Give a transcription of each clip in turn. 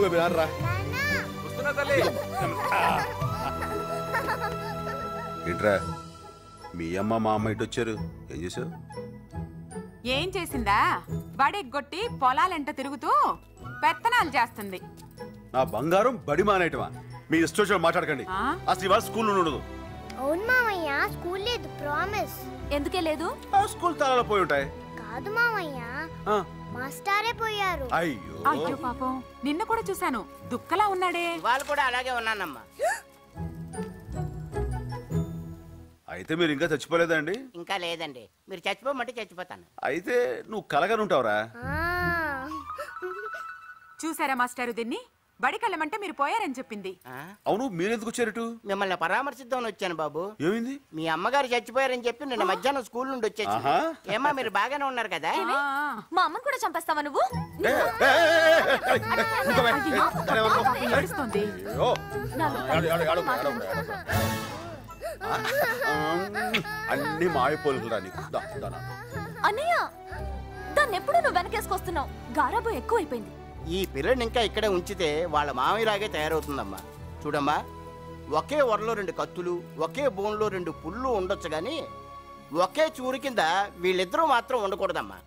అడుగు బాబీ, రారా. వస్తున్నా తల్లి. ఏంట్రా? మీ అమ్మ మా అమ్మ ఇటు వచ్చారు. ఏం చేసావు ఏం చేసిందా? బడెగ్గొట్టి పొలాలెంట తిరుగుతూ పెత్తనాలు చేస్తుంది. నా బంగారం బడి మానేయటమా మీ ఇష్టం మాట్లాడకండి. ఆ? అసలు ఇవాళ స్కూల్ ఉండదు. అవును మామయ్య స్కూల్ లేదు ప్రామిస్. ఎందుకే లేదు? ఆ స్కూల్ తాళాలు పోయి ఉంటాయి. కాదు మామయ్య ఆ, మాస్టారే పోయారు. అయ్యో. అయ్యో పాపం. నిన్న కూడా చూశాను. దుక్కలా ఉన్నాడే. వాళ్ళు కూడా అలాగే ఉన్నానమ్మా. అయితే మీరు ఇంకా చచ్చిపోలేదండి ఇంకా లేదండి. మీరు చచ్చిపోమంటే చచ్చిపోతాను. అయితే నువ్వు కలగానే ఉంటావురా ఆ. చూసారా మాస్టారు దీన్ని? బడికెళ్ళమంటే మీరు పోయారని చెప్పింది ఆ? అవును మీరెందుకు వచ్చారటు మిమ్మల్ని పరామర్శిద్దామని వచ్చాను బాబు ఏమైంది మీ అమ్మగారు చచ్చిపోయారని చెప్పి నిన్న మధ్యాహ్నం స్కూల్ నుండి వచ్చేసి. ఏమా మీరు బాగానే ఉన్నారు కదా మా అమ్మని కూడా చంపేస్తావా నువ్వు అన్ని మాయపోలుకురా నీకు. అన్నయ్య దాన్ని ఎప్పుడు నువ్వు వెనకేసుకొస్తున్నావు గారాబు ఎక్కువైపోయింది ఈ పిల్లని ఇంకా ఇక్కడే ఉంచితే వాళ్ళ మామయ్యలాగే తయారవుతుందమ్మా. చూడమ్మా ఒకే వరలో రెండు కత్తులు ఒకే బోన్లో రెండు పుళ్ళు ఉండొచ్చు కానీ ఒకే చూరు కింద వీళ్ళిద్దరూ మాత్రం ఉండకూడదమ్మా.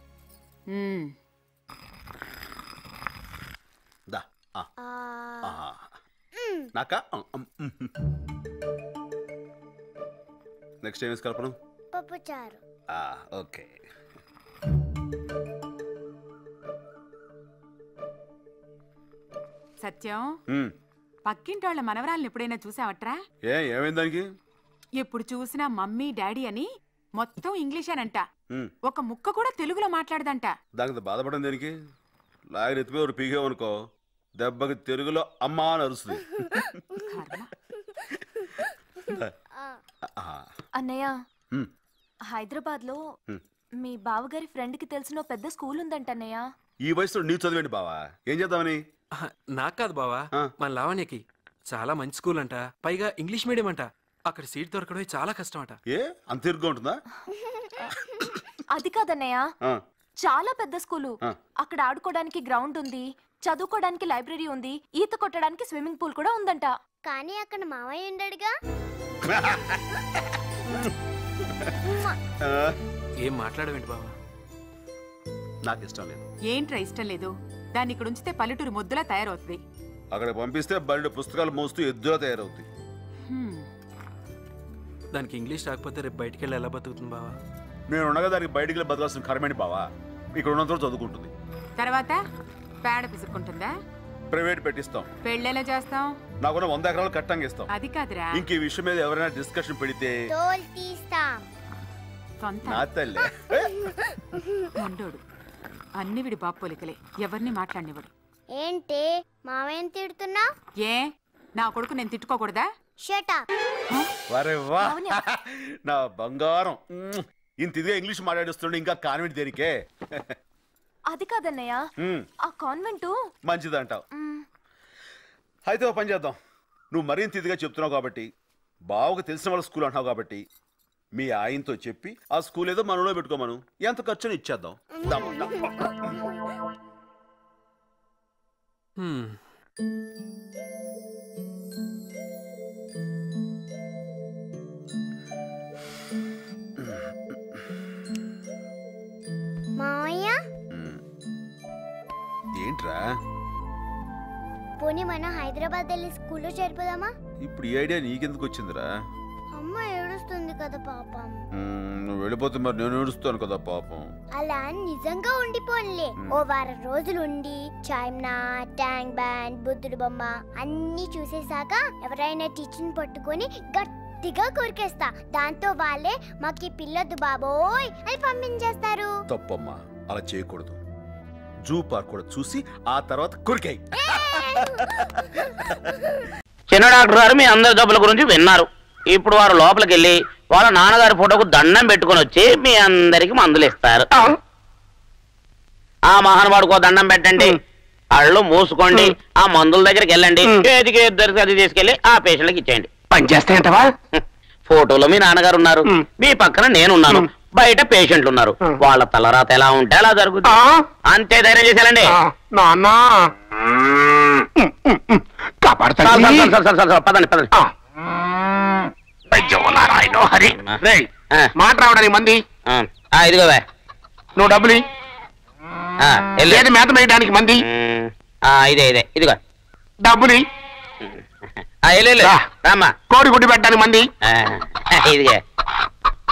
ఉమ్, దా. ఆ, ఆ. ఆ. నాకా? నెక్స్ట్ ఏం వేసి కలపను పప్పు చారు. ఆ, ఓకే. సత్యం? ఉమ్. పక్కింటి వాళ్ళ మనవరాలను ఎప్పుడైనా చూసావట్రా? ఏ ఏమైంది దానికి? ఎప్పుడు చూసినా మమ్మీ డాడీ అని మొత్తం ఇంగ్లీషేనంట. ఒక ముక్క కూడా తెలుగులో మాట్లాడదంట. దానికి బాధపడడం దేనికి? లాగిన ఎత్తిపోయి పీకేవనుకో దెబ్బకి తెలుగులో అమ్మా అని అరుస్తుంది. అన్నయ్య. హైదరాబాద్లో. మీ బావగారి ఫ్రెండ్కి తెలిసిన పెద్ద స్కూల్ ఉందంట అన్నయ్య. ఈ వయసులో నీ చదివేంటి బావా? ఏం చేద్దామని? నాకు కాదు బావా. మన లావణ్యకి చాలా మంచి స్కూల్ అంట. పైగా ఇంగ్లీష్ మీడియం అంట. అక్కడ సీట్ దొరకడమే చాలా కష్టం అంట ఏ? అంత ఇరుగ్గా ఉంటుందా? అది కాదన్నయ్య. ఆ, చాలా పెద్ద స్కూలు. అక్కడ ఆడుకోవడానికి గ్రౌండ్ ఉంది. చదువుకోవడానికి లైబ్రరీ ఉంది. ఈత కొట్టడానికి స్విమ్మింగ్ పూల్ కూడా ఉందంట. కానీ అక్కడ మామయ్య ఉండడుగా? ఏం మాట్లాడవేంటి బావా? నాకు ఇష్టం లేదు. ఏంట్రా ఇష్టం లేదు? దాన్ని ఇక్కడ ఉంచితే పల్లెటూరు ముద్దులా తయారవుతుంది. అక్కడ పంపిస్తే బయట పుస్తకాలు మోస్తూ ఎద్దులా తయారవుతుంది హ్మ్. దానికి ఇంగ్లీష్ రాకపోతే రేపు బయటికి వెళ్ళి ఎలా బతుకుతుంది బావా? నేను ఉండగా దానికి బయటికి వెళ్ళి బతకాల్సిన కరమేంటి బావా? ఇక్కడ ఉన్నంత చదువుకుంటుంది. తర్వాత పేడ పిసుక్కుంటుందా? ప్రైవేట్ పెట్టిస్తాం. పెళ్ళెలా చేస్తాం? నాకున్న వంద ఎకరాలు కట్టంగా ఇస్తాం. అది కాదురా. ఇంక ఈ విషయం మీద ఎవరైనా డిస్కషన్ పెడితే తోలు తీస్తాం. సొంత. నా తల్లి. మండోడు. అన్ని విడి బాపోలికలే ఎవరిని మాట్లాడినవాడు? ఏంటి? మామయ్యని తిడుతున్నావు ఏ? నా కొడుకు నేను తిట్టుకోకూడదా? నా బంగారం. ఇంత ఇదిగా ఇంగ్లీష్ మాట్లాడిస్తుండే ఇంకా కాన్వెంట్ దేనికే? అది కాదన్నయ్య. ఆ కాన్వెంట్? మంచిదంటావు. అయితే ఓ పని చేద్దాం. నువ్వు మరింత ఇదిగా చెప్తున్నావు కాబట్టి బావకు తెలిసిన వాళ్ళ స్కూల్ అంటున్నావు కాబట్టి మీ ఆయనతో చెప్పి ఆ స్కూల్ ఏదో మనలో పెట్టుకోమను. ఎంత ఖర్చుని ఇచ్చేద్దాం. ఏంట్రా? పోనీ మనం హైదరాబాద్ వెళ్ళి స్కూల్లో చేరిపోదామా? ఇప్పుడు ఈ ఐడియా నీకెందుకు వచ్చిందిరా? అమ్మ ఏడుస్తుంది కదా పాపం. నువ్వు వెళ్ళిపోతే మరి నేను ఏడుస్తాను కదా పాపం. అలా నిజంగా ఉండిపోన్లే. ఓ వారం రోజులు ఉండి చాయ్నా ట్యాంక్ బ్యాండ్ బుద్ధుడు బొమ్మ అన్ని చూసేశాక ఎవరైనా టీచర్ని పట్టుకొని గట్టిగా కొరికేస్తా. దాంతో వాళ్ళే మాకి పిల్లొద్దు బాబోయ్ అని పంపించేస్తారు. తప్పమ్మా అలా చేయకూడదు. జూ పార్క్ కూడా చూసి ఆ తర్వాత కొరికాయి. చిన్న డాక్టర్ గారు మీ అందరి జబ్బుల గురించి విన్నారు. ఇప్పుడు వారు లోపలికి వెళ్ళి వాళ్ళ నాన్నగారి ఫోటోకు దండం పెట్టుకొని వచ్చి మీ అందరికి మందులు ఇస్తారు. ఆ. మహానుభావుడికో దండం పెట్టండి. కళ్ళు మూసుకోండి. ఆ మందుల దగ్గరికి వెళ్ళండి. ఏదికి ఇద్దరికి అది తీసుకెళ్ళి ఆ పేషెంట్కి ఇచ్చేయండి. పని చేస్తాయంటవా? ఫోటోలో మీ నాన్నగారు ఉన్నారు. మీ పక్కన నేనున్నాను. బయట పేషెంట్లు ఉన్నారు. వాళ్ళ తలరాత ఎలా ఉంటే అలా జరుగుతుంది అంతే ధైర్యం చేసేయాలండి నాన్న. పదండి పదండి. అయ్యో నారాయణ హరి రేయ్, ఆ, మాట రావడానికి మంది ఆ, ఆ, ఇదిగో బే. నువ్వు డబ్బులు ఇయ్యి. ఆ, వెళ్ళు. లేదు మేత వేయడానికి మంది ఆ, ఇదే ఇదే ఇదిగో డబ్బులు ఇయ్యి. ఆ, వెళ్ళు, వెళ్ళు. రా. రామ్మా కోడి గుడ్డి పెట్టడానికి మంది ఆ, ఇదిగే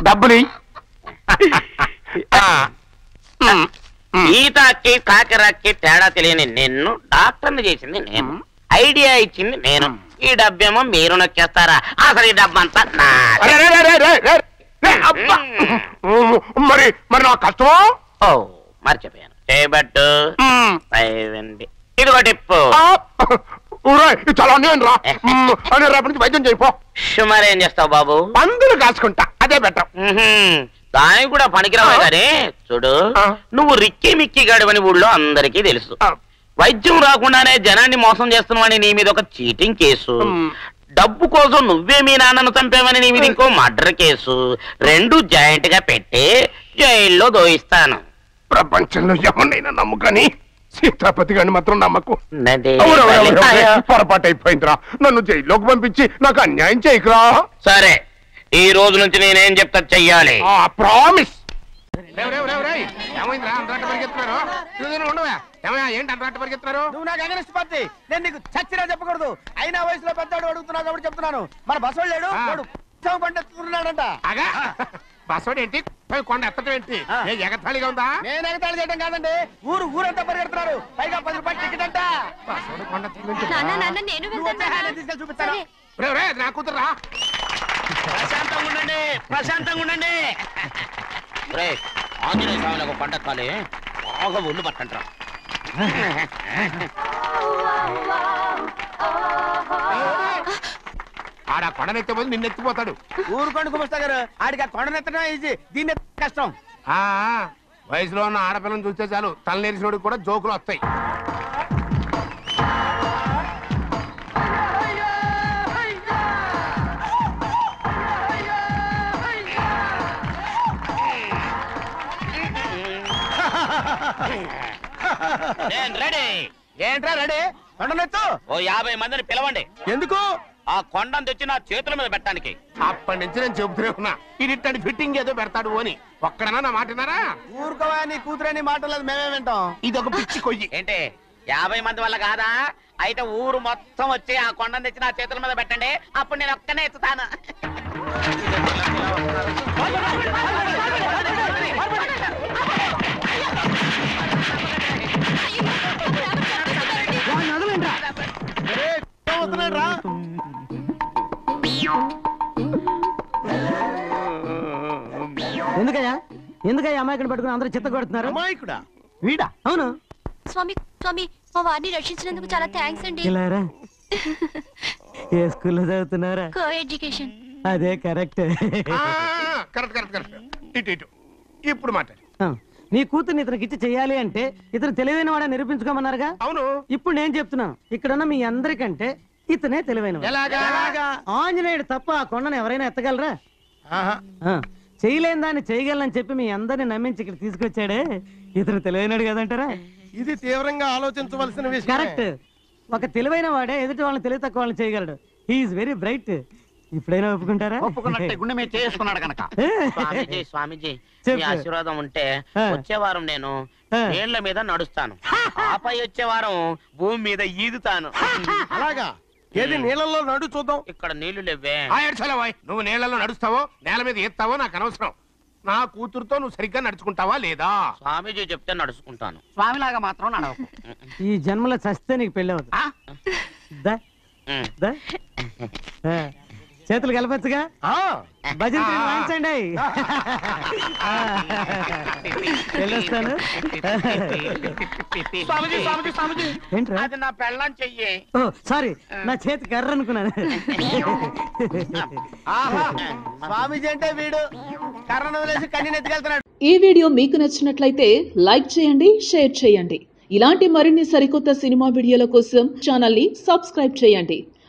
డబ్బులు ఇయ్యి. ఆ. ఈతకి తేడా తెలియని నిన్ను డాక్టర్ని చేసింది నేను ఐడియా ఇచ్చింది నేను ఈ డబ్బేమో మీరు నొక్కేస్తారా? అసలు ఈ డబ్బంతా నాదే. మరి మరి నా కష్టమో? ఓ మర్చిపోయాను. చేయబట్టు ఉమ్. పైవండి ఇదిగో టిప్పు. ఆ, ఊరేయ్, ఇది చాలా అన్యాయం రా. ఉమ్, అని రేపటి నుంచి వైద్యం చేయిపో చేస్తావు బాబు? పందులు కాసుకుంటా. అదే బెటర్. ఉహుం, దానికి కూడా పనికిరావే కానీ చూడు ఆ. నువ్వు రిక్కి మిక్కి గడవని ఊళ్ళో అందరికీ తెలుసు. ఆ. వైద్యం రాకుండానే జనాన్ని మోసం చేస్తున్నావని నీ మీద ఒక చీటింగ్ కేసు. డబ్బు కోసం నువ్వే మీ నాన్నను చంపావని నీ మీద ఇంకో మర్డర్ కేసు. రెండు జాయింట్గా పెట్టి జైల్లో దోయిస్తాను. ప్రపంచంలో ఎవరినైనా నమ్ముకని సీతాపతి గారిని మాత్రం నమ్మకు. పొరపాటు అయిపోయిందిరా నన్ను జైల్లోకి పంపించి నాకు అన్యాయం చేయకురా. సరే ఈ రోజు నుంచి నేనేం చెప్తా చెయ్యాలి. ఆ ప్రామిస్. ఏమైందిరా? అంతరాట పరిగెత్తున్నారు. ఉండవా ఏమయ్యా ఏంటి అంతరాట పరిగెత్తున్నారు? నువ్వు నాకు అగనిస్ట్ పార్టీ. నేను నీకు చచ్చినా చెప్పకూడదు. అయినా వయసులో పెద్దవాడు అడుగుతున్నావు కాబట్టి చెప్తున్నాను. మన బస్సు లేడు. వాడు పండిస్తున్నాడంట. అగా బస్సోడు ఏంటి? పోయి కొండ ఎత్తడం ఏంటి? ఎగతాళిగా ఉందా? నేను ఎగతాళి చేయడం కాదండి. ఊరు ఊరంతా పరిగెడుతున్నారు. పైగా పది రూపాయలు టికెట్ అంట. బస్సోడు కొండ తీసుకెళ్ళి చూపిస్తాను. నా కూతురా ప్రశాంతంగా ఉండండి ప్రశాంతంగా ఉండండి. రేయ్, ఆంజనేయ స్వామిని ఒక పంట కాలే బాగా ఒళ్ళు పట్టంటారా ఆడ కొండనెత్తే పోతే నిన్ను ఎత్తిపోతాడు. ఊరు కొండ కుమస్తా గారు ఆడికి ఆ కొండనెత్తడం ఈజీ దీన్ని కష్టం. ఆ వయసులో ఉన్న ఆడపిల్లని చూస్తే చాలు తలనేరిసినోడికి కూడా జోకులు వస్తాయి. నేను రెడీ. ఏంట్రా రెడీ? కొండనెత్తు. ఓ యాభై మందిని పిలవండి. ఎందుకు? ఆ కొండను తెచ్చి నా చేతుల మీద పెట్టడానికి. అప్పటి నుంచి నేను చెబుతూనే ఉన్నా. ఇది ఇట్టని ఫిట్టింగ్ ఏదో పెడతాడు అని. ఒక్కడనా నా మాట విన్నారా? ఊరుకోవా నీ కూతురని మాటలేదు మేమే వింటాం. ఇది ఒక పిచ్చి కొయ్యి. ఏంటి? యాభై మంది వల్ల కాదా? అయితే ఊరు మొత్తం వచ్చి ఆ కొండను తెచ్చి నా చేతుల మీద పెట్టండి. అప్పుడు నేను ఒక్కనే ఎత్తుతాను. వస్తున్నాడు రా. ఎందుకయ్యా? ఎందుకయ్యా అమాయకుని పట్టుకుని అందరూ చిత్త కొడుతున్నారు? అమాయకుడా? వీడా? అవును. స్వామి స్వామి మా వారిని రక్షించినందుకు చాలా థ్యాంక్స్ అండి. ఏ స్కూల్లో చదువుతున్నారా? Co education. అదే కరెక్ట్. Correct correct correct. ఇటు ఇటు. ఇప్పుడు మాట్లాడు. నీ కూతుర్ని ఇతనికి ఇచ్చి చెయ్యాలి అంటే ఇతను తెలివైన వాడని నిరూపించుకోమన్నారుగా? అవును. ఇప్పుడు నేను చెప్తున్నాను. ఇక్కడున్న మీ అందరికంటే ఇతనే తెలివైన ఆంజనేయుడు తప్ప ఆ కొండను ఎవరైనా ఎత్తగలరా? చేయలేని దాన్ని చేయగలనని చెప్పి మీ అందరిని నమ్మించి ఇక్కడ తీసుకొచ్చాడే ఇతను తెలివైనడు కదంటారా? ఇది తీవ్రంగా ఆలోచించవలసిన విషయం కరెక్ట్. ఒక తెలివైన వాడే ఎదుటి వాళ్ళని తెలివి తక్కువ వాళ్ళని చేయగలడు. హీఈస్ వెరీ బ్రైట్ ఇప్పుడైనా ఒప్పుకుంటారా? ఒప్పుకున్నట్టే గుండె మీద చేసుకున్నాడు కనుక. స్వామీజీ స్వామీజీ మీ చెప్పు. ఆశీర్వాదం ఉంటే. వచ్చే వారం నేను. నీళ్ళ మీద నడుస్తాను. ఆపై వచ్చే వారం భూమి మీద ఈదుతాను. అలాగా? ఏది నీళ్ళల్లో నడు చూద్దాం. ఇక్కడ నీళ్ళు లేవే ఆ ఏడ్చాలవాయ్ నువ్వు నీళ్ళలో నడుస్తావో నేల మీద ఎత్తావో నాకు అనవసరం. నా కూతురుతో నువ్వు సరిగ్గా నడుచుకుంటావా లేదా? స్వామీజీ చెప్తే నడుచుకుంటాను. స్వామిలాగా మాత్రం నడవకు. ఈ జన్మలో చస్తే నీకు పెళ్ళి అవుతుంది దా, ఉమ్. దా. ఆ, చేతులు కలపచ్చుగా? భజన వాయించండి వెళ్ళొస్తాను. స్వామీజీ స్వామీజీ స్వామీజీ. ఏంట్రా? అది నా పెళ్ళం చెయ్యి. ఓ సారీ నా చేతి కర్ర అనుకున్నాను. ఆహా స్వామీజీ అంటే వీడు. కర్రను వదిలేసి కన్నీ ఎత్తుకెళ్తున్నాడు. ఈ వీడియో మీకు నచ్చినట్లయితే లైక్ చేయండి షేర్ చేయండి. ఇలాంటి మరిన్ని సరికొత్త సినిమా వీడియోల కోసం ఛానల్ని సబ్స్క్రైబ్ చేయండి.